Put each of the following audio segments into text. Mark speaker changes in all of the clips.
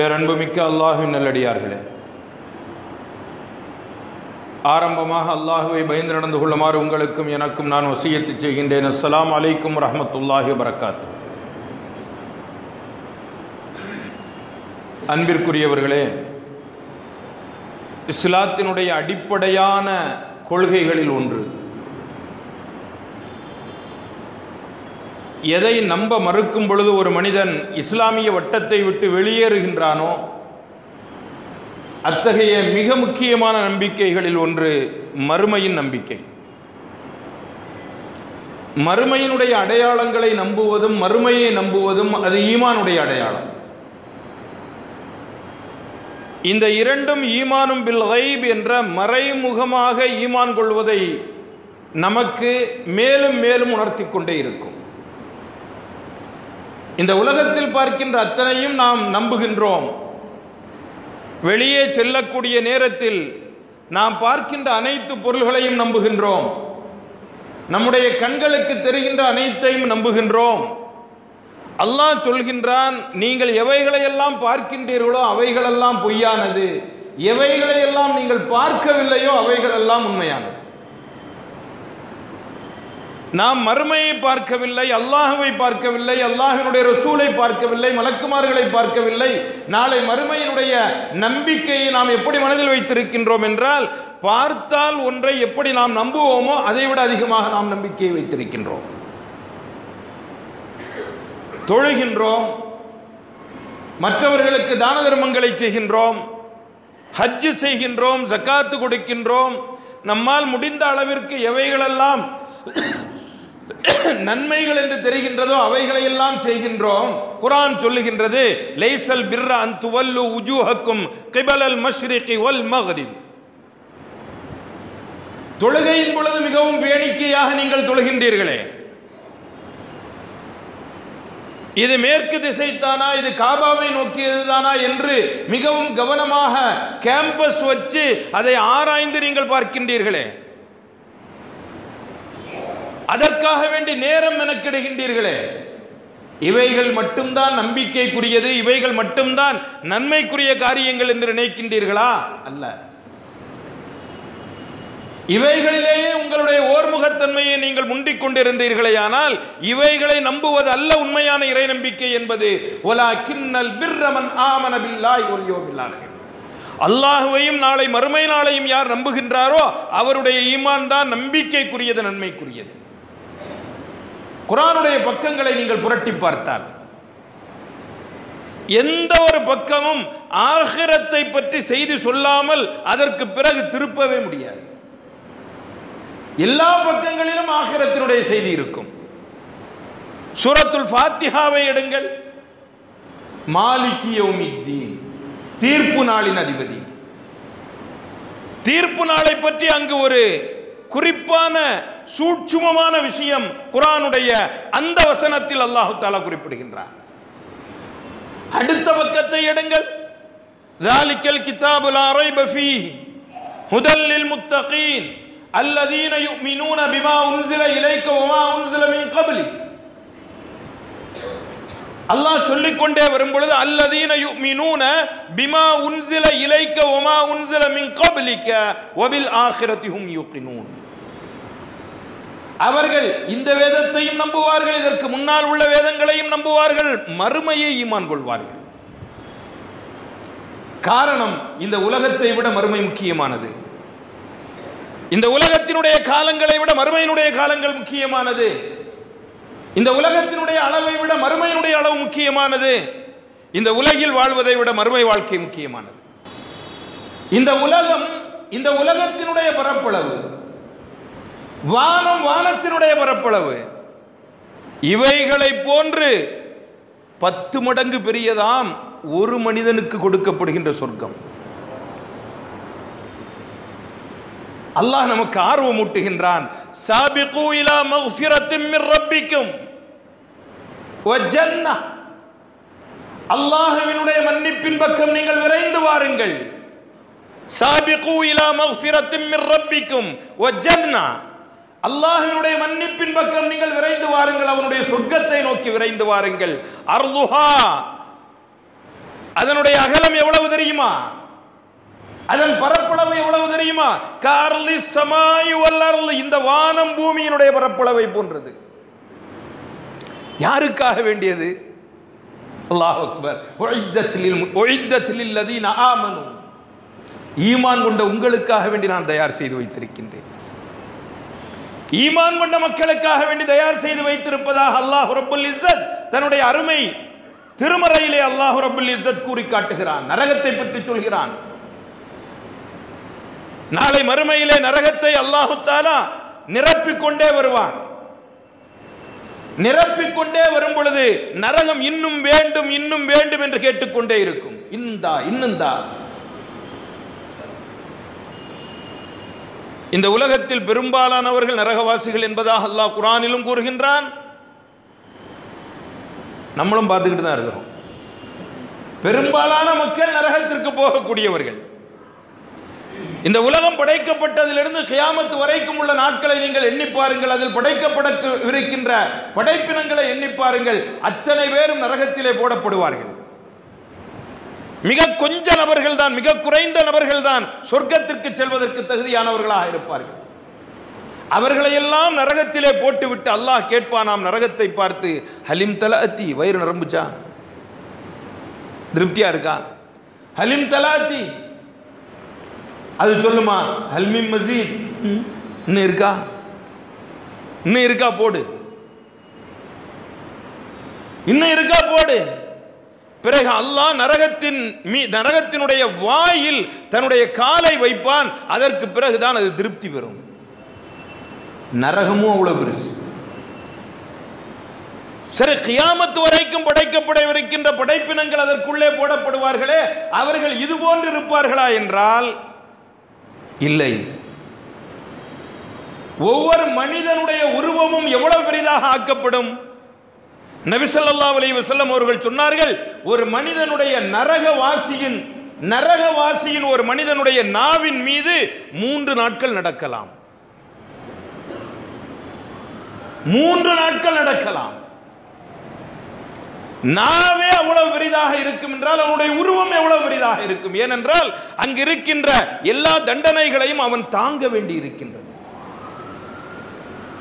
Speaker 1: பேரன்புமிக்க அல்லாஹுவின் நல்லடியார்களே. ஆரம்பமாக அல்லாஹுவை பயந்து நடந்து கொள்ளுமாறு உங்களுக்கும் எனக்கும் நான் வசியத்து செய்கின்றேன். அஸ்லாம் அலைக்கும் ரஹமத்துல்லாஹி வரகாத்து அன்பிற்குரியவர்களே இஸ்லாத்தினுடைய அடிப்படையான கொள்கைகளில் ஒன்று எதை நம்ப மறுக்கும் பொழுது ஒரு மனிதன் இஸ்லாமிய வட்டத்தை விட்டு வெளியேறுகின்றானோ அத்தகைய மிக முக்கியமான நம்பிக்கைகளில் ஒன்று மறுமையின் நம்பிக்கை. மறுமையினுடைய அடையாளங்களை நம்புவதும் மறுமையை நம்புவதும் அது ஈமானுடைய அடையாளம். இந்த இரண்டும் ஈமானும் பில் ஹைப் என்ற மறைமுகமாக ஈமான் கொள்வதை நமக்கு மேலும் மேலும் உணர்த்தி கொண்டே இருக்கும். இந்த உலகத்தில் பார்க்கின்ற அத்தனையும் நாம் நம்புகின்றோம். வெளியே செல்லக்கூடிய நேரத்தில் நாம் பார்க்கின்ற அனைத்து பொருள்களையும் நம்புகின்றோம். நம்முடைய கண்களுக்கு தெரிகின்ற அனைத்தையும் நம்புகின்றோம். அல்லாஹ் சொல்கின்றான் நீங்கள் எவைகளையெல்லாம் பார்க்கின்றீர்களோ அவைகளெல்லாம் பொய்யானது. எவைகளையெல்லாம் நீங்கள் பார்க்கவில்லையோ அவைகளெல்லாம் உண்மையானது. நாம் மறுமையை பார்க்கவில்லை அல்லாஹுவை பார்க்கவில்லை அல்லாஹினுடைய ரசூலை பார்க்கவில்லை மலக்குமார்களை பார்க்கவில்லை. நாளை மறுமையினுடைய நம்பிக்கையை நாம் எப்படி மனதில் வைத்திருக்கின்றோம் என்றால் பார்த்தால் ஒன்றை எப்படி நாம் நம்புவோமோ அதை விட அதிகமாக நாம் நம்பிக்கையை வைத்திருக்கின்றோம். தொழுகின்றோம் மற்றவர்களுக்கு தான தர்மங்களை செய்கின்றோம் ஹஜ்ஜு செய்கின்றோம் ஜக்காத்து கொடுக்கின்றோம். நம்மால் முடிந்த அளவிற்கு எவைகளெல்லாம் நன்மைகள் என்று தெரிகின்றதோ அவைகளை எல்லாம் செய்கின்றோம். குரான் சொல்லுகின்றது லைசல் பிர்ரா அன் துவல்லு உஜூஹக்கும் கிபலல் மஷ்ரிகி வல் மக்ரிப் தொழுகையின் பொழுது மிகவும் வேடிக்கையாக நீங்கள் தொழுகின்றீர்களே. இது மேற்கு திசைத்தானா இது காபாவை நோக்கியதுதானா என்று மிகவும் கவனமாக கேம்பஸ் வச்சு அதை ஆராய்ந்து நீங்கள் பார்க்கின்றீர்களே. அதற்காக வேண்டி நேரம் மெனக்கிடுகின்றீர்களே. இவைகள் மட்டும்தான் நம்பிக்கைக்குரியது இவைகள் மட்டும்தான் நன்மைக்குரிய காரியங்கள் என்று நினைக்கின்றீர்களா? அல்ல. இவைகளிலேயே உங்களுடைய ஓர்முகத்தன்மையை நீங்கள் முண்டிக் கொண்டிருந்தீர்களே ஆனால் இவைகளை நம்புவது அல்ல உண்மையான இறை நம்பிக்கை என்பது. ஒலா கிண்ணல் பிர்ரமன் ஆமனபில்லாய் பில்லாய் அல்லாஹுவையும் நாளை மறுமை நாளையும் யார் நம்புகின்றாரோ அவருடைய ஈமான் தான் நம்பிக்கைக்குரியது நன்மைக்குரியது. குரானுடைய பக்கங்களை நீங்கள் புரட்டி பார்த்தால் எந்த ஒரு பக்கமும் ஆகிரத்தை பற்றி செய்தி சொல்லாமல் அதற்கு பிறகு திருப்பவே முடியாது. எல்லா பக்கங்களிலும் ஆகிரத்தினுடைய செய்தி இருக்கும். சூரத்துல் ஃபாத்திஹாவை எடுங்கள். மாலிகிய தீர்ப்பு நாளின் அதிபதி. தீர்ப்பு நாளை பற்றி அங்கு ஒரு குறிப்பான சூட்சுமமான விஷயம் குரானுடைய அந்த வசனத்தில் அல்லாஹு தாலா குறிப்பிடுகின்றார் அடுத்த பக்கத்தை எடுங்கள் ذلك الكتاب لا ريب فيه هدى للمتقين الذين يؤمنون بما أنزل إليك وما أنزل من قبلك அல்லாஹ் சொல்லிக்கொண்டே வரும் பொழுது அல்லதீன யுமினூன பிமா உன்சில இலைக்க ஒமா உன்சில மின் கபலிக்க வபில் ஆகிரத்திஹும் யூக்கினூன் அவர்கள் இந்த வேதத்தையும் நம்புவார்கள் இதற்கு முன்னால் உள்ள வேதங்களையும் நம்புவார்கள் மறுமையை ஈமான் கொள்வார்கள். காரணம் இந்த உலகத்தை விட மறுமை முக்கியமானது. இந்த உலகத்தினுடைய காலங்களை விட மறுமையினுடைய காலங்கள் முக்கியமானது. இந்த உலகத்தினுடைய அளவை விட மறுமையினுடைய அளவு முக்கியமானது. இந்த உலகில் வாழ்வதை விட மறுமை வாழ்க்கை முக்கியமானது. இந்த உலகம் இந்த உலகத்தினுடைய பரப்பளவு வானம் வானத்தினுடைய பரப்பளவு. இவைகளை போன்று பத்து மடங்கு பெரியதாம் ஒரு மனிதனுக்கு கொடுக்கப்படுகின்ற சொர்க்கம். அல்லாஹ் நமக்கு ஆர்வம் ஊட்டுகின்றான் சாபிகு இலா மக்ஃபிரத்தின் மிர் ரப்பிக்கும் வ மன்னிப்பின் பக்கம் நீங்கள் விரைந்து வாருங்கள். சாபிகு இலா மஃபிரத்தின் மிர் ரப்பிக்கும் வ அல்லாஹினுடைய மன்னிப்பின் பக்கம் நீங்கள் விரைந்து வாருங்கள் அவனுடைய சொர்க்கத்தை நோக்கி விரைந்து வாருங்கள். அர்லுஹா அதனுடைய அகலம் எவ்வளவு தெரியுமா? அதன் பரப்பளவு எவ்வளவு தெரியுமா? கார்லி சமாயு வல்லர்லு இந்த வானம் பூமியினுடைய பரப்பளவை போன்றது. யாருக்காக வேண்டியது? அல்லாஹ் அக்பர். உஇத்தத்தில் உஇத்தத்தில் லதீன ஈமான் கொண்ட உங்களுக்காக வேண்டி நான் தயார் செய்து வைத்திருக்கின்றேன். ஈமான் கொண்ட மக்களுக்காக வேண்டி தயார் செய்து வைத்திருப்பதாக அல்லாஹ் ரபுல் இஸ்ஸத் தன்னுடைய அருமை திருமறையிலே அல்லாஹ் ரபுல் இஸ்ஸத் கூறி காட்டுகிறான் நரகத்தை பற்றி சொல்கிறான். நாளை மறுமையிலே நரகத்தை அல்லாஹு தாலா நிரப்பிக் கொண்டே வருவான். நிரப்பிக் கொண்டே வரும் பொழுது நரகம் இன்னும் வேண்டும் இன்னும் வேண்டும் என்று கேட்டுக்கொண்டே இருக்கும். இந்தா இன்னுந்தா இந்த உலகத்தில் பெரும்பாலானவர்கள் நரகவாசிகள் என்பதாக அல்லாஹ் குரானிலும் கூறுகின்றான். நம்மளும் பார்த்துக்கிட்டு தான் இருக்கிறோம். பெரும்பாலான மக்கள் நரகத்திற்கு போகக்கூடியவர்கள். இந்த உலகம் படைக்கப்பட்டதிலிருந்து கியாமத்து வரைக்கும் உள்ள நாட்களை நீங்கள் எண்ணி பாருங்கள். அதில் படைக்கப்பட இருக்கின்ற படைப்பினங்களை எண்ணி பாருங்கள். அத்தனை பேரும் நரகத்திலே போடப்படுவார்கள். மிக கொஞ்ச நபர்கள் தான் மிக குறைந்த நபர்கள் தான் சொர்க்கத்திற்கு செல்வதற்கு தகுதியானவர்களாக இருப்பார்கள். அவர்களையெல்லாம் நரகத்திலே போட்டுவிட்டு அல்லாஹ் கேட்பானாம் நரகத்தை பார்த்து ஹலிம் தலாத்தி? வயிறு நிரம்புச்சா? திருப்தியா இருக்கா? ஹலிம் தலாத்தி? அது சொல்லுமா? ஹல்மி மசீத். இன்னும் இருக்கா? இன்னும் இருக்கா? போடு. இன்னும் இருக்கா? போடு. பிறகு அல்லாஹ் நரகத்தின் மீ நரகத்தினுடைய வாயில் தன்னுடைய காலை வைப்பான். அதற்கு பிறகுதான் அது திருப்தி பெறும். நரகமும் அவ்வளவு பெருசு. சரி கியாமத்து வரைக்கும் படைக்கப்படவிருக்கின்ற படைப்பினங்கள் அதற்குள்ளே போடப்படுவார்களே அவர்கள் இது போன்று இருப்பார்களா என்றால் இல்லை. ஒவ்வொரு மனிதனுடைய உருவமும் எவ்வளவு பெரிதாக ஆக்கப்படும்? நபிசல்லா அலி வசல்லம் அவர்கள் சொன்னார்கள் ஒரு மனிதனுடைய நரகவாசியின் நரகவாசியின் ஒரு மனிதனுடைய நாவின் மீது மூன்று நாட்கள் நடக்கலாம். மூன்று நாட்கள் நடக்கலாம். நாவே அவ்வளவு பெரிதாக இருக்கும் என்றால் அவனுடைய உருவம் எவ்வளவு பெரிதாக இருக்கும்? ஏனென்றால் அங்கு இருக்கின்ற எல்லா தண்டனைகளையும் அவன் தாங்க வேண்டி இருக்கின்றது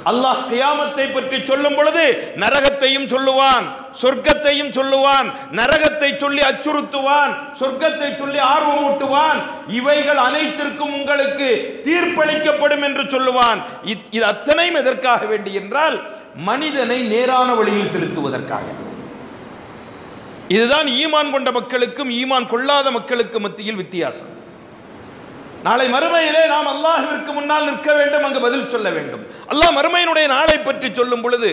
Speaker 1: அல்லாஹ் கியாமத்தை பற்றி சொல்லும் பொழுது நரகத்தையும் சொல்லுவான் சொர்க்கத்தையும் சொல்லுவான் நரகத்தை சொல்லி அச்சுறுத்துவான் சொர்க்கத்தை சொல்லி ஆர்வமூட்டுவான். இவைகள் அனைத்திற்கும் உங்களுக்கு தீர்ப்பளிக்கப்படும் என்று சொல்லுவான். இது அத்தனையும் எதற்காக வேண்டி என்றால் மனிதனை நேரான வழியில் செலுத்துவதற்காக. இதுதான் ஈமான் கொண்ட மக்களுக்கும் ஈமான் கொள்ளாத மக்களுக்கு மத்தியில் வித்தியாசம். நாளை மறுமையிலே நாம் அல்லாஹிற்கு முன்னால் நிற்க வேண்டும் அங்கு பதில் சொல்ல வேண்டும். அல்லாஹ் மறுமையினுடைய நாளை பற்றி சொல்லும் பொழுது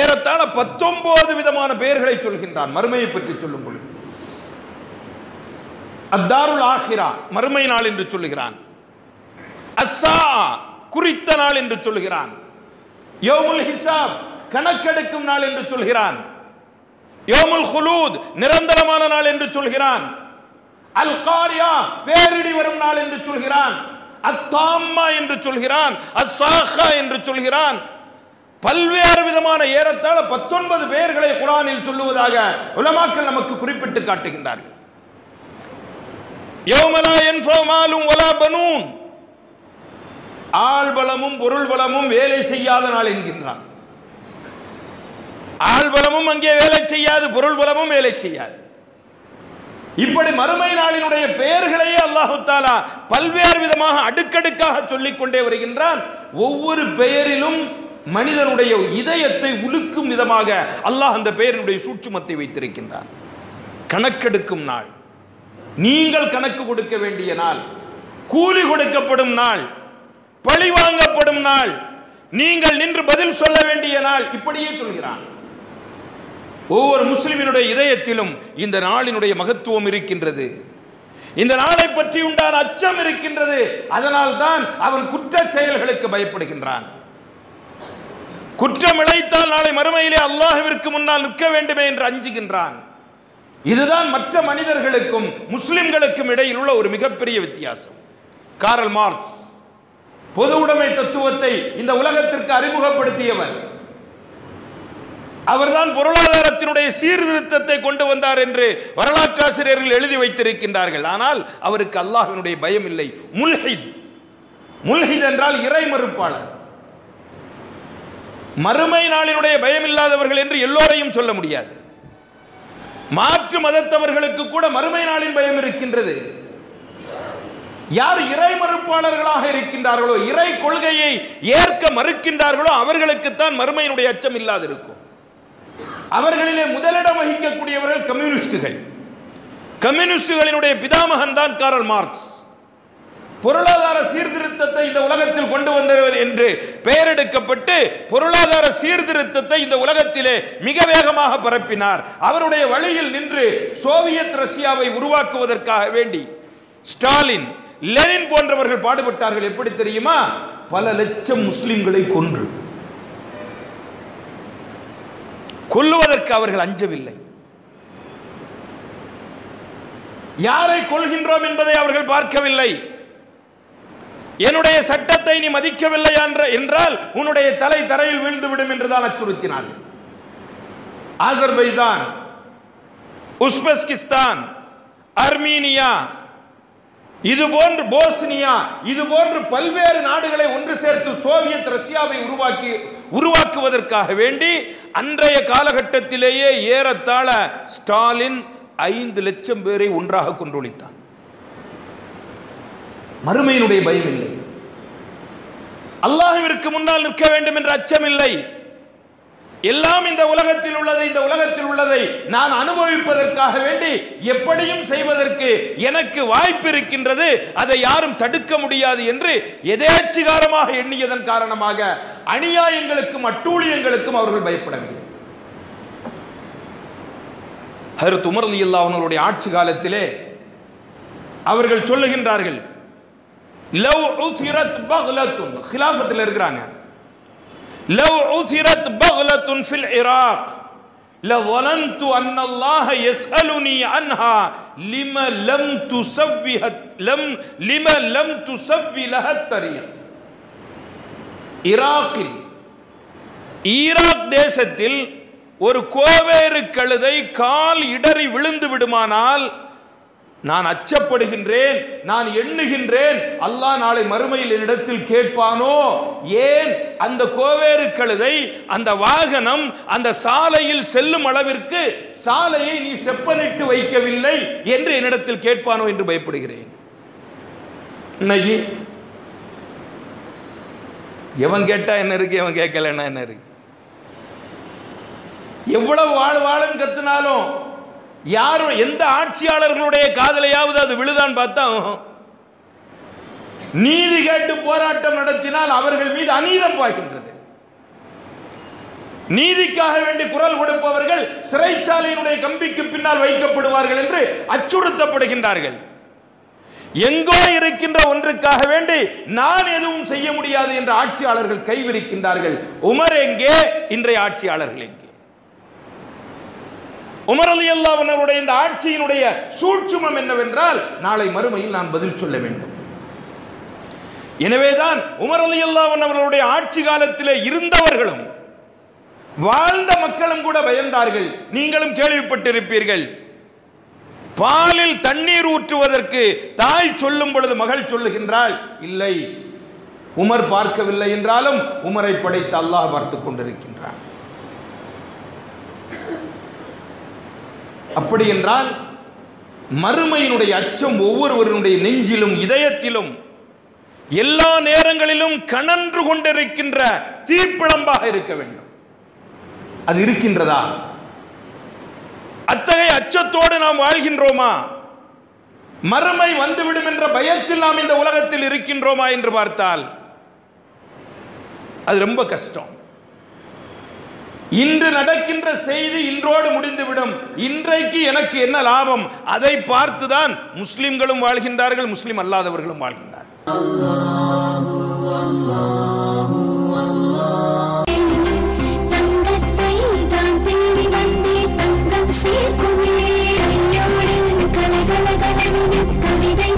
Speaker 1: ஏறத்தாழ பத்தொன்பது விதமான பெயர்களை சொல்கின்றான் மறுமையை பற்றி சொல்லும் பொழுது. அத்தாருல் ஆஹிரா மறுமை நாள் என்று சொல்லுகிறான். அஸ்ஸா குறித்த நாள் என்று சொல்லுகிறான். யோமுல் ஹிசாப் கணக்கெடுக்கும் நாள் என்று சொல்கிறான் யோமுல் ஹுலூத் நிரந்தரமான நாள் என்று சொல்கிறான் அல் காரியா பேரிடி வரும் நாள் என்று சொல்கிறான். அத்தாம்மா என்று சொல்கிறான். அசாஹா என்று சொல்கிறான். பல்வேறு விதமான ஏறத்தாழ பத்தொன்பது பெயர்களை குரானில் சொல்லுவதாக உலமாக்கள் நமக்கு குறிப்பிட்டு காட்டுகின்றார்கள். யௌமலா யன்ஃபவு மாலும் பனூன். ஆள் பலமும் பொருள் பலமும் வேலை செய்யாத நாள் என்கின்றான். ஆள் பலமும் அங்கே வேலை செய்யாது பொருள் பலமும் வேலை செய்யாது. இப்படி மறுமை நாளினுடைய பெயர்களையே அல்லாஹு தாலா பல்வேறு விதமாக அடுக்கடுக்காக சொல்லிக் கொண்டே வருகின்றான். ஒவ்வொரு பெயரிலும் மனிதனுடைய இதயத்தை உலுக்கும் விதமாக அல்லாஹ் அந்த பெயரினுடைய சூட்சுமத்தை வைத்திருக்கின்றான். கணக்கெடுக்கும் நாள். நீங்கள் கணக்கு கொடுக்க வேண்டிய நாள். கூலி கொடுக்கப்படும் நாள். பழி வாங்கப்படும் நாள். நீங்கள் நின்று பதில் சொல்ல வேண்டிய நாள். இப்படியே சொல்கிறான். ஒவ்வொரு முஸ்லிமினுடைய இதயத்திலும் இந்த நாளினுடைய மகத்துவம் இருக்கின்றது. இந்த நாளை பற்றி உண்டான அச்சம் இருக்கின்றது. அதனால் தான் அவன் குற்ற செயல்களுக்கு பயப்படுகின்றான். குற்றம் இழைத்தால் நாளை மறுமையிலே அல்லாஹிற்கு முன்னால் நிற்க வேண்டுமே என்று அஞ்சுகின்றான். இதுதான் மற்ற மனிதர்களுக்கும் முஸ்லிம்களுக்கும் இடையில் உள்ள ஒரு மிகப்பெரிய வித்தியாசம். காரல் மார்க்ஸ் பொது உடைமை தத்துவத்தை இந்த உலகத்திற்கு அறிமுகப்படுத்தியவர். அவர்தான் பொருளாதாரத்தினுடைய சீர்திருத்தத்தை கொண்டு வந்தார் என்று வரலாற்றாசிரியர்கள் எழுதி வைத்திருக்கின்றார்கள். ஆனால் அவருக்கு அல்லாஹினுடைய பயம் இல்லை. முல்ஹித். முல்ஹித் என்றால் இறை மறுப்பாளர். மறுமை நாளினுடைய பயம் இல்லாதவர்கள் என்று எல்லோரையும் சொல்ல முடியாது. மாற்று மதத்தவர்களுக்கு கூட மறுமை நாளின் பயம் இருக்கின்றது. யார் இறை மறுப்பாளர்களாக இருக்கின்றார்களோ இறை கொள்கையை ஏற்க மறுக்கின்றார்களோ அவர்களுக்குத்தான் மறுமையினுடைய அச்சம் இல்லாதிருக்கும். அவர்களிலே முதலிடம் வகிக்கக்கூடியவர்கள் கம்யூனிஸ்டுகள். கம்யூனிஸ்டுகளினுடைய பிதாமகன் தான் காரல் மார்க்ஸ். பொருளாதார சீர்திருத்தத்தை இந்த உலகத்தில் கொண்டு வந்தவர் என்று பெயரெடுக்கப்பட்டு பொருளாதார சீர்திருத்தத்தை இந்த உலகத்திலே மிக வேகமாக பரப்பினார். அவருடைய வழியில் நின்று சோவியத் ரஷ்யாவை உருவாக்குவதற்காக வேண்டி ஸ்டாலின் லெனின் போன்றவர்கள் பாடுபட்டார்கள். எப்படி தெரியுமா? பல லட்சம் முஸ்லிம்களை கொன்று. கொல்லுவதற்கு அவர்கள் அஞ்சவில்லை. யாரை கொள்கின்றோம் என்பதை அவர்கள் பார்க்கவில்லை. என்னுடைய சட்டத்தை நீ மதிக்கவில்லை என்றால் உன்னுடைய தலை தரையில் வீழ்ந்துவிடும் என்றுதான் அச்சுறுத்தினார்கள். ஆசர்பைஜான் உஸ்பெஸ்கிஸ்தான் அர்மீனியா இது போன்று போஸ்னியா இது போன்று பல்வேறு நாடுகளை ஒன்று சேர்த்து சோவியத் ரஷ்யாவை உருவாக்கி உருவாக்குவதற்காக வேண்டி அன்றைய காலகட்டத்திலேயே ஏறத்தாழ ஸ்டாலின் ஐந்து லட்சம் பேரை ஒன்றாக கொன்றொழித்தான். மறுமையினுடைய பயம் இல்லை அல்லாஹிற்கு முன்னால் நிற்க வேண்டும் என்ற அச்சம் இல்லை எல்லாம் இந்த உலகத்தில் உள்ளதை இந்த உலகத்தில் உள்ளதை நான் அனுபவிப்பதற்காக வேண்டி எப்படியும் செய்வதற்கு எனக்கு வாய்ப்பு இருக்கின்றது. அதை யாரும் தடுக்க முடியாது என்று எதேச்சிகாரமாக எண்ணியதன் காரணமாக அநியாயங்களுக்கும் அட்டூழியங்களுக்கும் அவர்கள் பயப்படவில்லை. ஹருத் உமர் அலி அவர்களுடைய ஆட்சி காலத்திலே அவர்கள் சொல்லுகின்றார்கள் லவ் உசிரத் பக்லத்துன் இருக்கிறாங்க. لو عثرت بغلة في العراق لظننت أن الله يسألني عنها لما لم تسوي لم لما لم تسوي لها الطريق ஈராக்கில் ஈராக் தேசத்தில் ஒரு கோவேறு கழுதை கால் இடறி விழுந்து விடுமானால் நான் அச்சப்படுகின்றேன் நான் எண்ணுகின்றேன் அல்லாஹ் நாளை மறுமையில் என்னிடத்தில் கேட்பானோ? ஏன்? அந்த கோவேறு கழுதை அந்த வாகனம் அந்த சாலையில் செல்லும் அளவிற்கு சாலையை நீ செப்பனிட்டு வைக்கவில்லை என்று என்னிடத்தில் கேட்பானோ என்று பயப்படுகிறேன். இன்னைக்கு எவன் கேட்டா என்ன இருக்கு எவன் கேட்கலன்னா என்ன இருக்கு? எவ்வளவு வாழ் வாழும் கத்துனாலும் யாரும் எந்த ஆட்சியாளர்களுடைய காதலையாவது அது விழுதான்னு பார்த்தா நீதி கேட்டு போராட்டம் நடத்தினால் அவர்கள் மீது அநீதம் பாய்கின்றது. நீதிக்காக வேண்டி குரல் கொடுப்பவர்கள் சிறைச்சாலையினுடைய கம்பிக்கு பின்னால் வைக்கப்படுவார்கள் என்று அச்சுறுத்தப்படுகின்றார்கள். எங்கோ இருக்கின்ற ஒன்றுக்காக வேண்டி நான் எதுவும் செய்ய முடியாது என்று ஆட்சியாளர்கள் கைவிரிக்கின்றார்கள். உமர் எங்கே? இன்றைய ஆட்சியாளர்கள் எங்கே உமர் அலி அல்லாவனருடைய இந்த ஆட்சியினுடைய சூழ்ச்சுமம் என்னவென்றால் நாளை மறுமையில் நான் பதில் சொல்ல வேண்டும். எனவேதான் உமர் அலி அல்லாஹ் அவர்களுடைய ஆட்சி காலத்திலே இருந்தவர்களும் வாழ்ந்த மக்களும் கூட பயந்தார்கள். நீங்களும் கேள்விப்பட்டிருப்பீர்கள் பாலில் தண்ணீர் ஊற்றுவதற்கு தாய் சொல்லும் பொழுது மகள் சொல்லுகின்றாள் இல்லை உமர் பார்க்கவில்லை என்றாலும் உமரை படைத்து அல்லாஹ் பார்த்து கொண்டிருக்கின்றான். அப்படி என்றால் மறுமையினுடைய அச்சம் ஒவ்வொருவருடைய நெஞ்சிலும் இதயத்திலும் எல்லா நேரங்களிலும் கனன்று கொண்டிருக்கின்ற தீப்பிழம்பாக இருக்க வேண்டும். அது இருக்கின்றதா? அத்தகைய அச்சத்தோடு நாம் வாழ்கின்றோமா? மறுமை வந்துவிடும் என்ற பயத்தில் நாம் இந்த உலகத்தில் இருக்கின்றோமா என்று பார்த்தால் அது ரொம்ப கஷ்டம். இன்று நடக்கின்ற செய்தி இன்றோடு முடிந்துவிடும். இன்றைக்கு எனக்கு என்ன லாபம்? அதை பார்த்துதான் முஸ்லிம்களும் வாழ்கின்றார்கள் முஸ்லிம் அல்லாதவர்களும் வாழ்கின்றார்கள்.
Speaker 2: கவிதை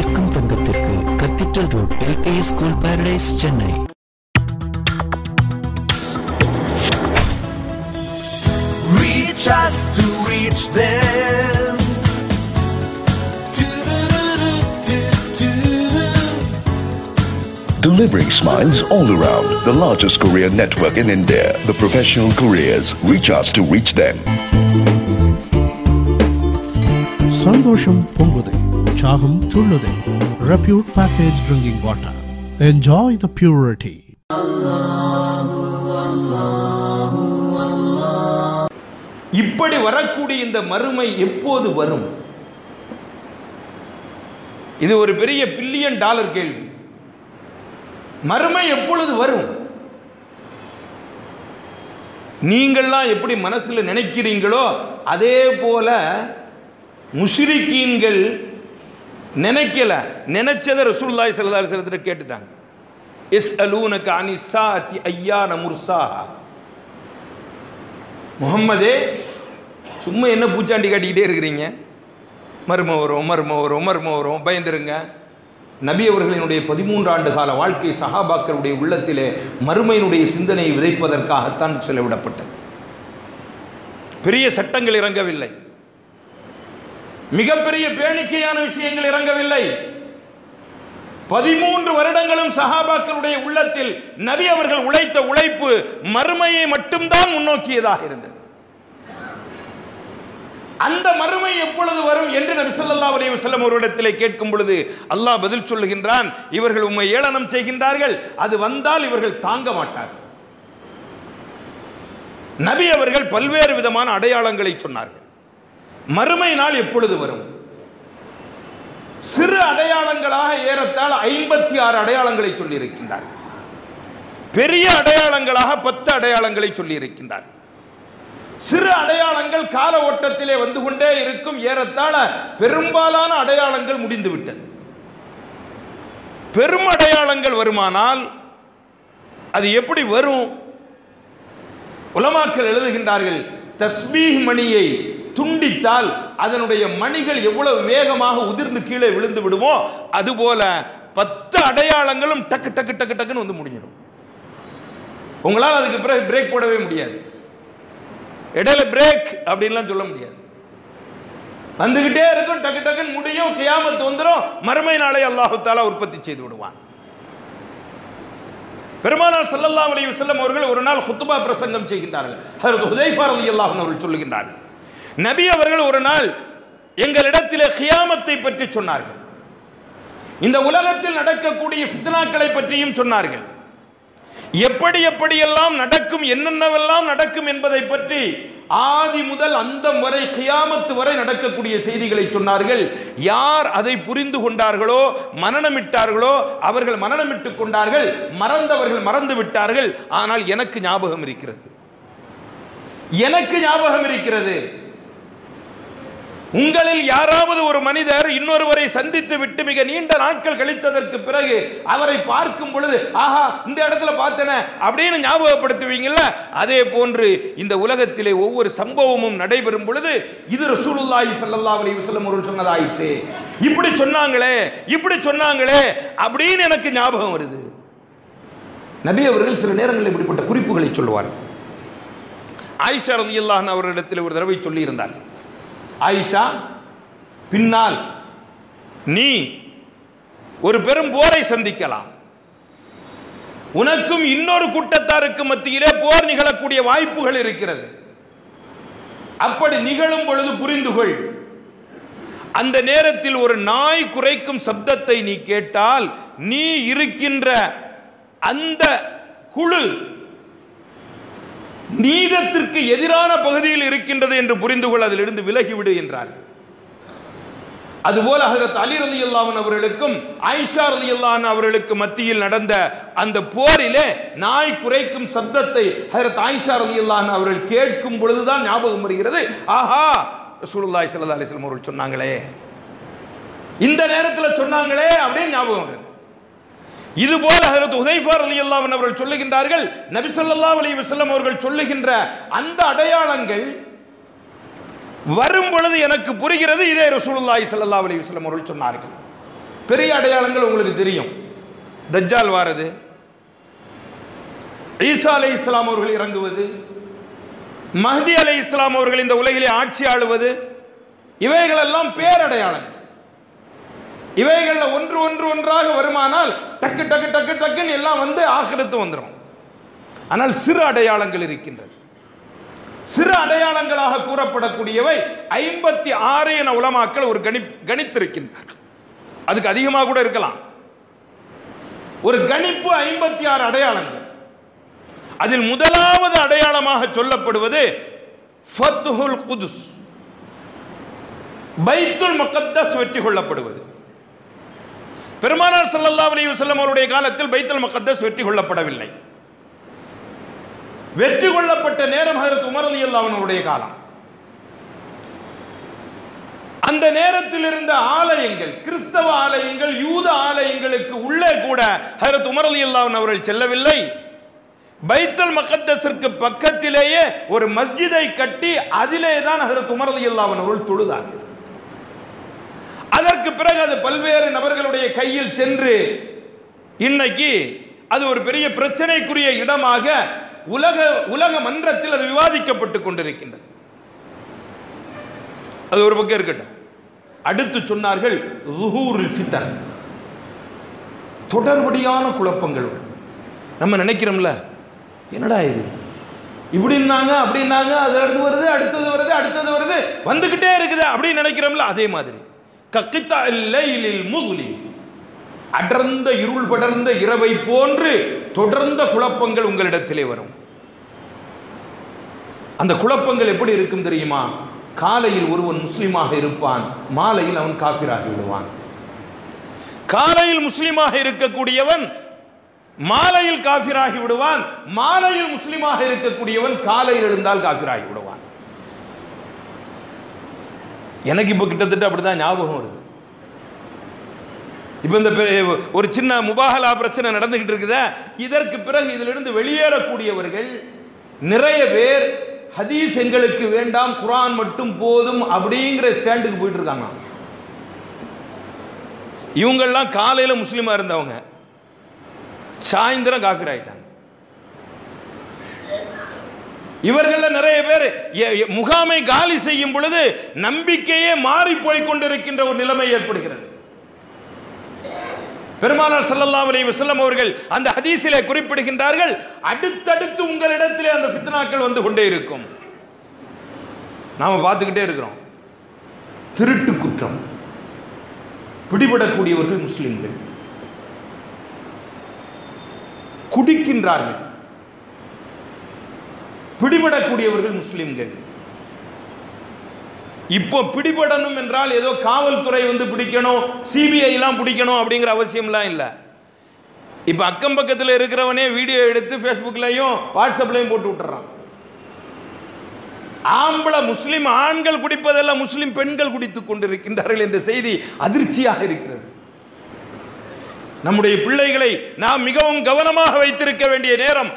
Speaker 3: சேர்க்கும் தங்கத்திற்கு cathedral road LKS school paradise Chennai
Speaker 4: Reach us to reach them. Do-do-do-do-do-do.
Speaker 5: Delivering smiles all around. The largest courier network in India. The professional couriers. Reach us to reach them.
Speaker 6: சந்தோஷம் பொங்குது உற்சாகம் துள்ளுதே Repute package drinking water enjoy the purity
Speaker 1: இப்படி வரக்கூடிய இந்த மறுமை எப்போது வரும்? இது ஒரு பெரிய பில்லியன் டாலர் கேள்வி. மறுமை எப்பொழுது வரும்? நீங்கள்லாம் எப்படி மனசில் நினைக்கிறீங்களோ அதே போல முஷிரிக்கீன்கள் நினைக்கல. நினைச்சதை ரசூலுல்லாஹி ஸல்லல்லாஹு அலைஹி கேட்டுட்டாங்க. எஸ் அலூனக அனி சாத்தி ஐயா முர்சாஹா முகம்மதே சும்மா என்ன பூச்சாண்டி காட்டிக்கிட்டே இருக்கிறீங்க? மர்ம வரும் மர்ம வரும் மர்ம வரும் பயந்துருங்க. நபி அவர்களினுடைய பதிமூன்று ஆண்டு கால வாழ்க்கை சஹாபாக்களுடைய உள்ளத்திலே மறுமையினுடைய சிந்தனையை விதைப்பதற்காகத்தான் செலவிடப்பட்டது. பெரிய சட்டங்கள் இறங்கவில்லை. மிகப்பெரிய பேணிக்கையான விஷயங்கள் இறங்கவில்லை. பதிமூன்று வருடங்களும் சஹாபாக்களுடைய உள்ளத்தில் நபி அவர்கள் உழைத்த உழைப்பு மறுமையை மட்டும்தான் முன்னோக்கியதாக இருந்தது. அந்த மறுமை எப்பொழுது வரும் என்று நபி ஸல்லல்லாஹு செல்லம் ஒரு இடத்திலே கேட்கும் பொழுது அல்லாஹ் பதில் சொல்லுகின்றான் இவர்கள் உம்மை ஏளனம் செய்கின்றார்கள் அது வந்தால் இவர்கள் தாங்க மாட்டார்கள். நபி அவர்கள் பல்வேறு விதமான அடையாளங்களை சொன்னார்கள். மறுமை நாள் எப்பொழுது வரும்? சிறு அடையாளங்களாக ஏறத்தால் ஐம்பத்தி ஆறு அடையாளங்களை சொல்லியிருக்கின்றார். பெரிய அடையாளங்களாக பத்து அடையாளங்களை சொல்லியிருக்கின்றார். சிறு அடையாளங்கள் கால ஓட்டத்திலே வந்து கொண்டே இருக்கும் ஏறத்தாழ பெரும்பாலான அடையாளங்கள் முடிந்துவிட்டது. பெரும் அடையாளங்கள் வருமானால் அது எப்படி வரும்? உலமாக்கள் எழுதுகின்றார்கள் தஸ்பீஹ் மணியை துண்டித்தால் அதனுடைய மணிகள் எவ்வளவு வேகமாக உதிர்ந்து கீழே விழுந்து விடுமோ அதுபோல பத்து அடையாளங்களும் டக்கு டக்கு டக்கு டக்குன்னு வந்து முடிஞ்சிடும். உங்களால் அதுக்கு பிறகு பிரேக் போடவே முடியாது. இடையில பிரேக் அப்படின்லாம் சொல்ல முடியாது. வந்துகிட்டே இருக்கும் டக்கு டக்குன்னு முடியும் கியாமத்து வந்துடும் மறுமை நாளை அல்லாஹு தாலா உற்பத்தி செய்து விடுவான். பெருமானார் செல்லல்லா அலி வஸல்லம் அவர்கள் ஒரு நாள் ஹுத்துபா பிரசங்கம் செய்கின்றார்கள். அதற்கு ஹுதைஃபார் அலி அல்லாஹன் அவர்கள் சொல்லுகின்றார்கள். நபி அவர்கள் ஒரு நாள் எங்களிடத்திலே ஹியாமத்தை பற்றி சொன்னார்கள். இந்த உலகத்தில் நடக்கக்கூடிய ஃபித்னாக்களை பற்றியும் சொன்னார்கள். எப்படி எப்படியெல்லாம் நடக்கும் என்னென்னவெல்லாம் நடக்கும் என்பதை பற்றி ஆதி முதல் அந்தம் வரை கியாமத்து வரை நடக்கக்கூடிய செய்திகளை சொன்னார்கள். யார் அதை புரிந்து கொண்டார்களோ மரணமிட்டார்களோ அவர்கள் மனநமிட்டுக் கொண்டார்கள். மறந்தவர்கள் மறந்து விட்டார்கள். ஆனால் எனக்கு ஞாபகம் இருக்கிறது. எனக்கு ஞாபகம் இருக்கிறது. உங்களில் யாராவது ஒரு மனிதர் இன்னொருவரை சந்தித்து விட்டு மிக நீண்ட நாட்கள் கழித்ததற்கு பிறகு அவரை பார்க்கும் பொழுது ஆஹா இந்த இடத்துல பார்த்தன அப்படின்னு ஞாபகப்படுத்துவீங்கல்ல? அதே போன்று இந்த உலகத்திலே ஒவ்வொரு சம்பவமும் நடைபெறும் பொழுது இது ரசூலுல்லாஹி ஸல்லல்லாஹு அலைஹி வஸல்லம் அவர்கள் சொன்னதாயிற்று. இப்படி சொன்னாங்களே இப்படி சொன்னாங்களே அப்படின்னு எனக்கு ஞாபகம் வருது. நபி அவர்கள் சில நேரங்களில் இப்படிப்பட்ட குறிப்புகளை சொல்லுவார் ஆயிஷா ரலியல்லாஹு அன்ஹா அவர்களிடத்தில் ஒரு தடவை சொல்லி இருந்தார் ஆயிஷா பின்னால் நீ ஒரு பெரும் போரை சந்திக்கலாம். உனக்கும் இன்னொரு கூட்டத்தாருக்கு மத்தியிலே போர் நிகழக்கூடிய வாய்ப்புகள் இருக்கிறது. அப்படி நிகழும் பொழுது புரிந்து கொள். அந்த நேரத்தில் ஒரு நாய் குறைக்கும் சப்தத்தை நீ கேட்டால் நீ இருக்கின்ற அந்த குழு நீதத்திற்கு எதிரான பகுதியில் இருக்கின்றது என்று புரிந்து கொள் அதிலிருந்து விலகிவிடு என்றார். அதுபோல ஹசரத் அலி ரலி அவர்களுக்கும் ஆயிஷா ரலி அவர்களுக்கு மத்தியில் நடந்த அந்த போரிலே நாய் குறைக்கும் சப்தத்தை ஹஜரத் ரதி ரலி அவர்கள் கேட்கும் பொழுதுதான் ஞாபகம் வருகிறது. ஆஹா ரசூலுல்லாஹி சல்லா அலைஹி அவர்கள் சொன்னாங்களே. இந்த நேரத்தில் சொன்னாங்களே அப்படின்னு ஞாபகம் வருது. இது போல ஹஜரத் அலி ரலியல்லாஹு அவர்கள் சொல்லுகின்றார்கள் நபி ஸல்லல்லாஹு அலைஹி அவர்கள் சொல்லுகின்ற அந்த அடையாளங்கள் வரும் பொழுது எனக்கு புரிகிறது இதே ரசூலுல்லாஹி ஸல்லல்லாஹு அலைஹி வஸல்லம் அவர்கள் சொன்னார்கள். பெரிய அடையாளங்கள் உங்களுக்கு தெரியும். தஜ்ஜால் வாரது ஈசா அலை இஸ்லாம் அவர்கள் இறங்குவது மஹதி அலை இஸ்லாம் அவர்கள் இந்த உலகிலே ஆட்சி ஆளுவது இவைகளெல்லாம் பேரடையாளங்கள். இவைகளில் ஒன்று ஒன்று ஒன்றாக வருமானால் டக்கு டக்கு டக்கு டக்குன்னு எல்லாம் வந்து ஆகிரத்து வந்துடும் ஆனால் சிறு அடையாளங்கள் இருக்கின்றது. சிறு அடையாளங்களாக கூறப்படக்கூடியவை ஐம்பத்தி ஆறு என உலமாக்கள் ஒரு கணி கணித்திருக்கின்றனர் அதுக்கு அதிகமாக கூட இருக்கலாம். ஒரு கணிப்பு ஐம்பத்தி ஆறு அடையாளங்கள். அதில் முதலாவது அடையாளமாக சொல்லப்படுவது ஃபத்துஹுல் குதுஸ். பைத்துல் முகத்தஸ் வெற்றி கொள்ளப்படுவது. பெருமானார் சல்லல்லா அலி வஸல்லம் அவருடைய காலத்தில் பைத்தல் முகத்தஸ் வெற்றி கொள்ளப்படவில்லை. வெற்றி கொள்ளப்பட்ட நேரம் அதற்கு உமர் ரலியல்லாஹு காலம். அந்த நேரத்தில் இருந்த ஆலயங்கள் கிறிஸ்தவ ஆலயங்கள் யூத ஆலயங்களுக்கு உள்ளே கூட ஹரத் உமர் ரலியல்லாஹு அவர்கள் செல்லவில்லை. பைத்தல் மகத்தஸிற்கு பக்கத்திலேயே ஒரு மஸ்ஜிதை கட்டி அதிலே தான் ஹரத் உமர் ரலியல்லாஹு அன்ஹு அவர்கள் தொழுதார்கள். அதற்கு பிறகு அது பல்வேறு நபர்களுடைய கையில் சென்று இன்னைக்கு அது ஒரு பெரிய பிரச்சனைக்குரிய இடமாக உலக உலக மன்றத்தில் அது விவாதிக்கப்பட்டு கொண்டிருக்கின்றது. அது ஒரு பக்கம் இருக்கட்டும். அடுத்து சொன்னார்கள் ருஹூருல் ஃபித்தன் தொடர்படியான குழப்பங்கள். நம்ம நினைக்கிறோம்ல என்னடா இது? இப்படின்னாங்க அப்படின்னாங்க அது அடுத்து வருது அடுத்தது வருது அடுத்தது வருது வந்துகிட்டே இருக்குது அப்படின்னு நினைக்கிறோம்ல அதே மாதிரி. கக்கித்தா லைலில் முதுலி. அடர்ந்த இருள் படர்ந்த இரவை போன்று தொடர்ந்த குழப்பங்கள் உங்களிடத்திலே வரும். அந்த குழப்பங்கள் எப்படி இருக்கும் தெரியுமா? காலையில் ஒருவன் முஸ்லீமாக இருப்பான் மாலையில் அவன் காபிராகி விடுவான். காலையில் முஸ்லீமாக இருக்கக்கூடியவன் மாலையில் காபிராகி விடுவான் மாலையில் முஸ்லீமாக இருக்கக்கூடியவன் காலையில் எழுந்தால் காபிராகி விடுவான். எனக்கு இப்போ கிட்டத்தட்ட அப்படிதான் ஞாபகம் வருது. இப்போ இந்த ஒரு சின்ன முபாகலா பிரச்சனை நடந்துகிட்டு இருக்குதே இதற்கு பிறகு இதிலிருந்து வெளியேறக்கூடியவர்கள் நிறைய பேர் ஹதீஸ் எங்களுக்கு வேண்டாம் குரான் மட்டும் போதும் அப்படிங்கிற ஸ்டாண்டுக்கு போயிட்டு இருக்காங்க இவங்கெல்லாம் காலையில முஸ்லீமா இருந்தவங்க. சாயந்தரம் காஃபிர் ஆகிட்டாங்க இவர்கள நிறைய பேர் எ- முகாமை காலி செய்யும் பொழுது நம்பிக்கையே மாறி போய் கொண்டிருக்கின்ற ஒரு நிலைமை ஏற்படுகிறது. பெருமானார் சல்லல்லா அலி வசல்லம் அவர்கள் அந்த ஹதீஸிலே குறிப்பிடுகின்றார்கள் அடுத்தடுத்து உங்களிடத்திலே அந்த ஃபித்னாக்கள் வந்து கொண்டே இருக்கும். நாம பார்த்துக்கிட்டே இருக்கிறோம். திருட்டு குற்றம். பிடிபடக்கூடியவர்கள் முஸ்லிம்கள். குடிக்கின்றார்கள். பிடிபடக்கூடியவர்கள் முஸ்லிம்கள். இப்போ பிடிபடணும் என்றால் ஏதோ காவல்துறை வந்து பிடிக்கணும் சிபிஐ எல்லாம் பிடிக்கணும் அப்படிங்கிற அவசியம்லாம் இல்லை. இப்போ அக்கம் பக்கத்தில் இருக்கிறவனே வீடியோ எடுத்து ஃபேஸ்புக்லையும் வாட்ஸ்அப்லையும் போட்டு விட்டுறான். ஆம்பளை முஸ்லிம் ஆண்கள் குடிப்பதெல்லாம் முஸ்லிம் பெண்கள் குடித்துக் கொண்டிருக்கின்றார்கள் என்ற செய்தி அதிர்ச்சியாக இருக்கிறது. நம்முடைய பிள்ளைகளை நாம் மிகவும் கவனமாக வைத்திருக்க வேண்டிய நேரம்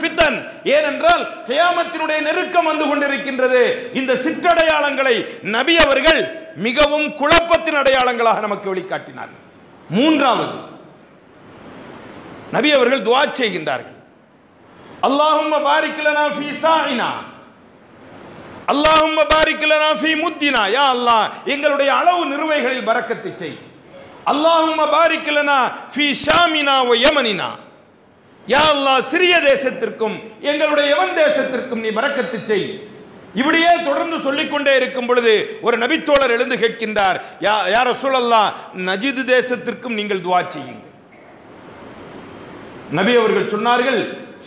Speaker 1: ஃபித்தன் ஏனென்றால் கியாமத்தினுடைய நெருக்கம் வந்து கொண்டிருக்கின்றது. இந்த சிற்றடையாளங்களை நபி அவர்கள் மிகவும் குழப்பத்தின் அடையாளங்களாக நமக்கு வெளிக்காட்டினார்கள். மூன்றாவது நபி அவர்கள் துவா செய்கின்றார்கள். அல்லாஹும் பாரிக்கலனா ஃபீ சாயினா அல்லாஹும் பாரிக்கலனா ஃபீ முத்தினா. யா அல்லாஹ் எங்களுடைய அளவு நிறுவைகளில் பறக்கத்தை செய். அல்லாஹும் பாரிக்கலனா ஃபி ஷாமினா வ யமனினா. யா அல்லாஹ் சிறிய தேசத்திற்கும் எங்களுடைய யமன் தேசத்திற்கும் நீ பரக்கத்து செய். இப்படியே தொடர்ந்து சொல்லிக்கொண்டே இருக்கும் பொழுது ஒரு நபித்தோழர் எழுந்து கேட்கின்றார் யா யார் சூழல்லா நஜிது தேசத்திற்கும் நீங்கள் துவா செய்யுங்கள். நபி அவர்கள் சொன்னார்கள்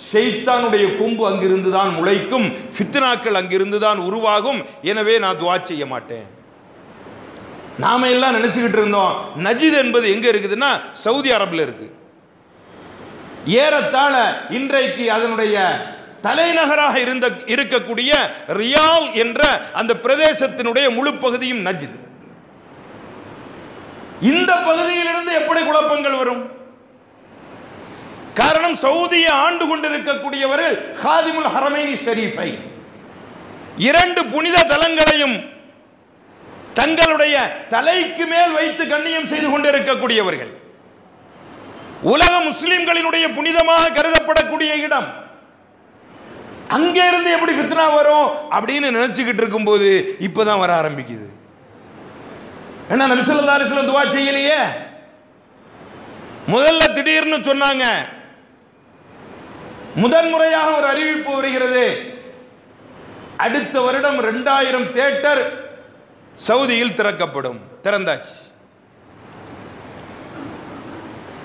Speaker 1: ஷெய்தானுடைய கொம்பு அங்கிருந்து தான் முளைக்கும் ஃபித்னாக்கள் அங்கிருந்து தான் உருவாகும் எனவே நான் துவா செய்ய மாட்டேன். நாம எல்லாம் நினைச்சுக்கிட்டு இருந்தோம். நஜித் என்பது எங்க இருக்குதுன்னா சவுதி அரபில் இருக்கு. ஏறத்தாழ இன்றைக்கு அதனுடைய தலைநகராக இருந்த இருக்கக்கூடிய ரியால் என்ற அந்த பிரதேசத்தினுடைய முழு பகுதியும் நஜித். இந்த பகுதியிலிருந்து எப்படி குழப்பங்கள் வரும்? காரணம் சவுதியை ஆண்டு கொண்டிருக்கக்கூடியவர்கள் ஹாதிமுல் ஹரமேனி ஷரீஃபை. இரண்டு புனித தலங்களையும் தங்களுடைய தலைக்கு மேல் வைத்து கண்ணியம் செய்து கொண்டிருக்கக்கூடியவர்கள். உலக முஸ்லிம்களினுடைய புனிதமாக கருதப்படக்கூடிய இடம். அங்கே இருந்து எப்படி ஃபித்னா வரும் அப்படின்னு நினைச்சுக்கிட்டு இருக்கும்போது இப்பதான் வர ஆரம்பிக்குது. என்ன நபி ஸல்லல்லாஹு துவா செய்யலையே. முதல்ல திடீர்னு சொன்னாங்க முதன்முறையாக ஒரு அறிவிப்பு வருகிறது. அடுத்த வருடம் ரெண்டாயிரம் தேட்டர் சவுதியில் திறக்கப்படும். திறந்தாச்சு.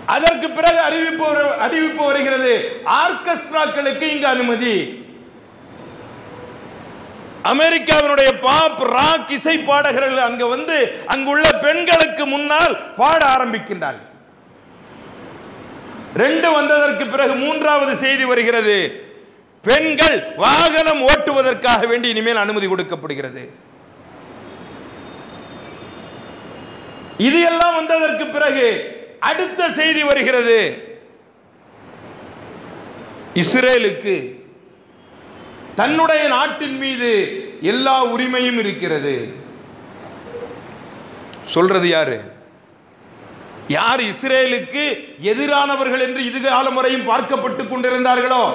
Speaker 1: அதற்கு பிறகு அறிவிப்பு அறிவிப்பு வருகிறது. ஆர்கெஸ்ட்ராக்களுக்கு இங்கு அனுமதி. அமெரிக்காவினுடைய பாப் ராக் இசை பாடகர்கள் அங்க வந்து அங்குள்ள பெண்களுக்கு முன்னால் பாட ஆரம்பிக்கின்றார்கள். ரெண்டு வந்ததற்கு பிறகு மூன்றாவது செய்தி வருகிறது. பெண்கள் வாகனம் ஓட்டுவதற்காக வேண்டி இனிமேல் அனுமதி கொடுக்கப்படுகிறது. இது எல்லாம் வந்ததற்கு பிறகு அடுத்த செய்தி வருகிறது. இஸ்ரேலுக்கு தன்னுடைய நாட்டின் மீது எல்லா உரிமையும் இருக்கிறது. சொல்றது யாரு? யார் இஸ்ரேலுக்கு எதிரானவர்கள் என்று இதுகாலம் வரையும் பார்க்கப்பட்டு கொண்டிருந்தார்களோ?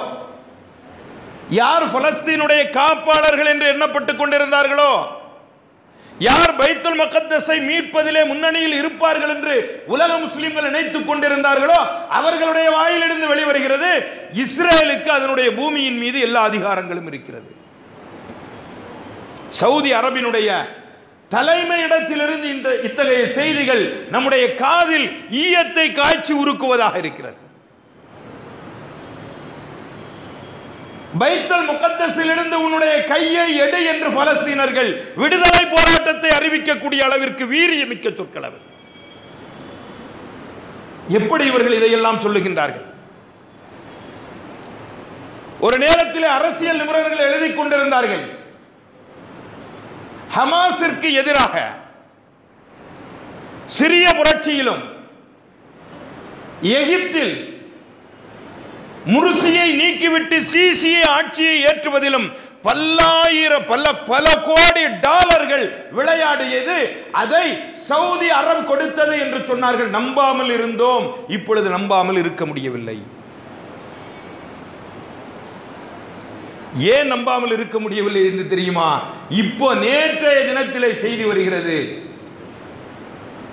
Speaker 1: யார் பலஸ்தீனுடைய காப்பாளர்கள் என்று எண்ணப்பட்டுக் கொண்டிருந்தார்களோ? யார் பைத்துல் மக்கத்தஸை மீட்பதிலே முன்னணியில் இருப்பார்கள் என்று உலக முஸ்லிம்கள் நினைத்துக் கொண்டிருந்தார்களோ அவர்களுடைய வாயிலிருந்து வெளிவருகிறது இஸ்ரேலுக்கு அதனுடைய பூமியின் மீது எல்லா அதிகாரங்களும் இருக்கிறது. சவுதி அரபினுடைய தலைமை இடத்திலிருந்து இந்த இத்தகைய செய்திகள் நம்முடைய காதில் ஈயத்தை காய்ச்சி உருக்குவதாக இருக்கிறது. பைத்தல் முகத்தஸிலிருந்து உன்னுடைய கையை எடு என்று பலஸ்தீனர்கள் விடுதலை போராட்டத்தை அறிவிக்கக்கூடிய அளவிற்கு வீரியமிக்க சொற்களவு எப்படி இவர்கள் இதையெல்லாம் சொல்லுகின்றார்கள்? ஒரு நேரத்தில் அரசியல் நிபுணர்கள் எழுதி கொண்டிருந்தார்கள். ஹமாஸிற்கு எதிராக சிறிய புரட்சியிலும் எகிப்தில் முருசியை நீக்கிவிட்டு சிசியை ஆட்சியை ஏற்றுவதிலும் பல்லாயிரம் பல பல கோடி டாலர்கள் விளையாடியது அதை சவுதி அறம் கொடுத்தது என்று சொன்னார்கள். நம்பாமல் இருந்தோம். இப்பொழுது நம்பாமல் இருக்க முடியவில்லை. ஏன் நம்பாமல் இருக்க முடியவில்லை என்று தெரியுமா? இப்போ நேற்றைய தினத்திலே செய்தி வருகிறது.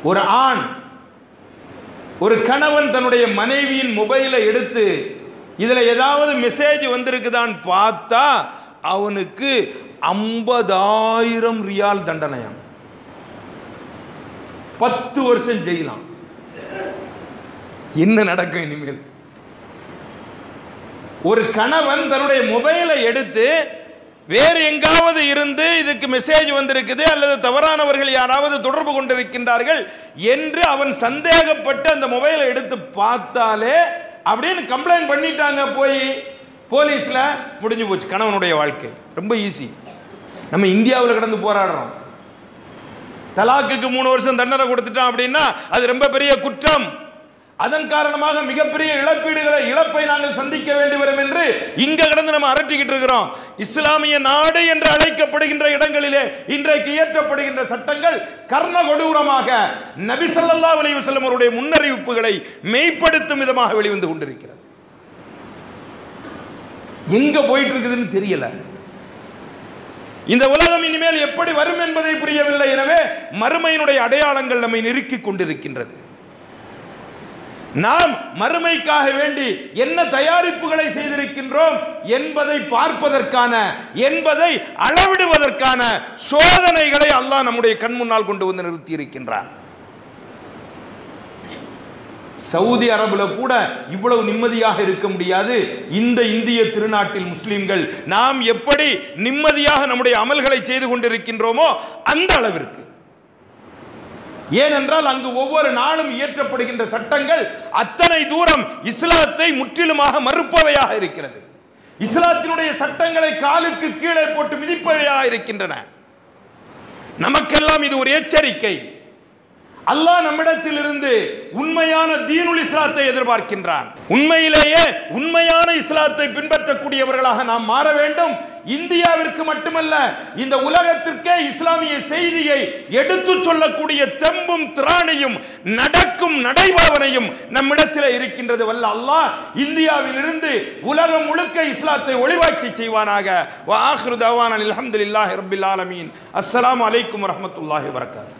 Speaker 1: ஒரு ஆண் ஒரு கணவன் தன்னுடைய மனைவியின் மொபைலை எடுத்து இதில் ஏதாவது மெசேஜ் வந்திருக்குதான்னு பார்த்தா அவனுக்கு ஐம்பதாயிரம் ரியால் தண்டனையாம். பத்து வருஷம் ஜெயிலாம். என்ன நடக்கும் இனிமேல்? ஒரு கணவன் தன்னுடைய மொபைலை எடுத்து வேறு எங்காவது இருந்து இதுக்கு மெசேஜ் வந்திருக்குது அல்லது தவறானவர்கள் யாராவது தொடர்பு கொண்டிருக்கின்றார்கள் என்று அவன் சந்தேகப்பட்டு அந்த மொபைலை எடுத்து பார்த்தாலே அப்படின்னு கம்ப்ளைண்ட் பண்ணிட்டாங்க போய் போலீஸில் முடிஞ்சு போச்சு. கணவனுடைய வாழ்க்கை. ரொம்ப ஈஸி நம்ம இந்தியாவில் கடந்து போராடுறோம். தலாக்குக்கு மூணு வருஷம் தண்டனை கொடுத்துட்டான் அப்படின்னா அது ரொம்ப பெரிய குற்றம். அதன் காரணமாக மிகப்பெரிய இழப்பீடுகளை இழப்பை நாங்கள் சந்திக்க வேண்டி வரும் என்று இங்க கடந்து நம்ம அரட்டிக்கிட்டு இருக்கிறோம். இஸ்லாமிய நாடு என்று அழைக்கப்படுகின்ற இடங்களிலே இன்றைக்கு இயற்றப்படுகின்ற சட்டங்கள் கர்ண கொடூரமாக நபிசல்லா ஸல்லல்லாஹு அலைஹி அவருடைய முன்னறிவிப்புகளை மெய்ப்படுத்தும் விதமாக வெளிவந்து கொண்டிருக்கிறது. எங்க போயிட்டு இருக்குதுன்னு தெரியல. இந்த உலகம் இனிமேல் எப்படி வரும் என்பதை புரியவில்லை எனவே மறுமையினுடைய அடையாளங்கள் நம்மை நெருக்கிக் கொண்டிருக்கின்றது. நாம் மறுமைக்காக வேண்டி என்ன தயாரிப்புகளை செய்திருக்கின்றோம் என்பதை பார்ப்பதற்கான என்பதை அளவிடுவதற்கான சோதனைகளை அல்லாஹ் நம்முடைய கண் முன்னால் கொண்டு வந்து நிறுத்தி இருக்கின்றார் சவுதி அரபுல கூட இவ்வளவு நிம்மதியாக இருக்க முடியாது. இந்த இந்திய திருநாட்டில் முஸ்லிம்கள் நாம் எப்படி நிம்மதியாக நம்முடைய அமல்களை செய்து கொண்டிருக்கின்றோமோ அந்த அளவிற்கு. ஏனென்றால் அங்கு ஒவ்வொரு நாளும் இயற்றப்படுகின்ற சட்டங்கள் அத்தனை தூரம் இஸ்லாத்தை முற்றிலுமாக மறுப்பவையாக இருக்கிறது. இஸ்லாத்தினுடைய சட்டங்களை காலுக்கு கீழே போட்டு மிதிப்பவையாக இருக்கின்றன. நமக்கெல்லாம் இது ஒரு எச்சரிக்கை. அல்லாஹ் நம்மிடத்தில் இருந்து உண்மையான தீனுல் இஸ்லாத்தை எதிர்பார்க்கின்றான். உண்மையிலேயே உண்மையான இஸ்லாத்தை பின்பற்றக்கூடியவர்களாக நாம் மாற வேண்டும். இந்தியாவிற்கு மட்டுமல்ல இந்த உலகத்திற்கே இஸ்லாமிய செய்தியை எடுத்து சொல்லக்கூடிய தெம்பும் திராணியும் நடக்கும் நடைபாவனையும் நம்மிடத்தில் இருக்கின்றது வல்ல அல்லாஹ். இந்தியாவில் இருந்து உலகம் முழுக்க இஸ்லாத்தை ஒளிவாட்சி செய்வானாக. வ ஆஹிரு ஆலமீன். அலைக்கும் வரமத்துல்லாஹி வபரகாத்துஹு